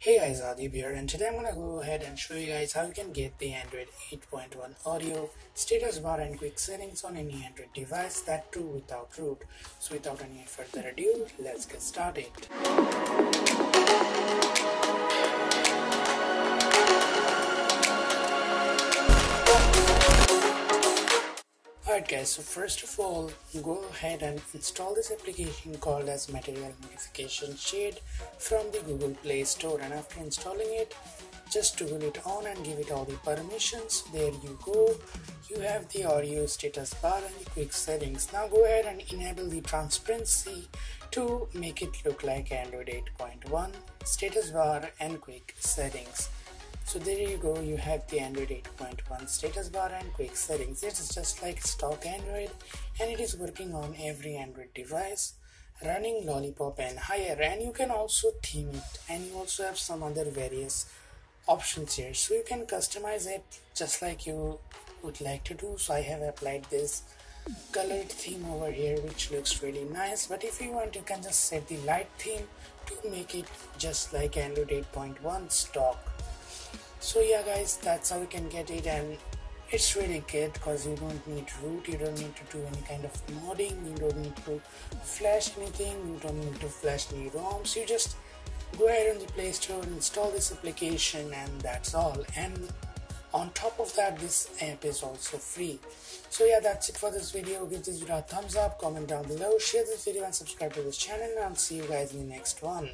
Hey guys, Adib here and today I'm gonna go ahead and show you guys how you can get the Android 8.1 Oreo status bar and quick settings on any Android device that too without root. So without any further ado, let's get started. Alright guys, so first of all, go ahead and install this application called as Material Notification Shade from the Google Play Store and after installing it, just toggle it on and give it all the permissions. There you go. You have the Oreo status bar and the quick settings. Now go ahead and enable the transparency to make it look like Android 8.1 status bar and quick settings so there you go you have the android 8.1 status bar and quick settings. It is just like stock android and it is working on every android device running lollipop and higher. And you can also theme it and you also have some other various options here. So you can customize it just like you would like to do. So i have applied this colored theme over here which looks really nice. But if you want you can just set the light theme to make it just like android 8.1 stock so yeah guys that's how you can get it and it's really good because you don't need root you don't need to do any kind of modding you don't need to flash anything you don't need to flash any roms you just go ahead on the play store and install this application and that's all. And on top of that this app is also free. So yeah that's it for this video. Give this video a thumbs up comment down below share this video and subscribe to this channel and i'll see you guys in the next one